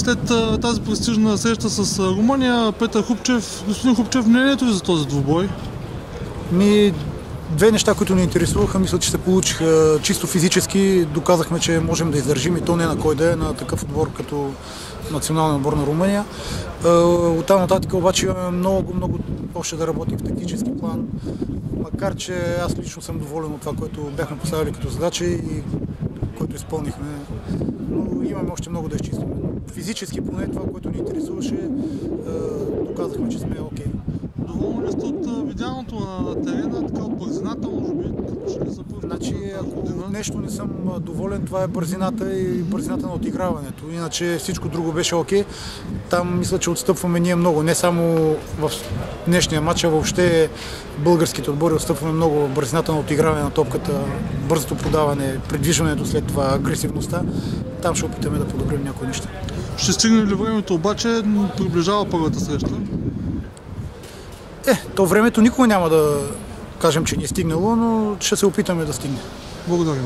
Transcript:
След тази престижна среща с Румъния, Петър Хупчев, господин Хупчев, мнението ви за този двубой? Ми, две неща, които ни интересуваха, мисля, че се получиха чисто физически. Доказахме, че можем да издържим и то не на кой да е, на такъв отбор като националния отбор на Румъния. От там нататък обаче имаме много, много още да работим в тактически план. Макар, че аз лично съм доволен от това, което бяхме поставили като задача и което изпълнихме. Но имаме още много да изчистим. Физически поне това, което ни интересуваше, доказахме, че сме окей. Okay. Доволни сте от видяното на терена, така от бързината, може би? Ще ли са значи, ако нещо не съм доволен, това е бързината и бързината на отиграването. Иначе всичко друго беше окей. Там мисля, че отстъпваме ние много. Не само в днешния матч, а въобще българските отбори отстъпваме много в бързината на отиграване на топката, бързото подаване, придвижването след това, агресивността. Там ще опитаме да подобрим някои неща. Ще стигне ли времето обаче, приближава първата среща? Е, то времето никога няма да кажем, че ни е стигнало, но ще се опитаме да стигне. Благодаря.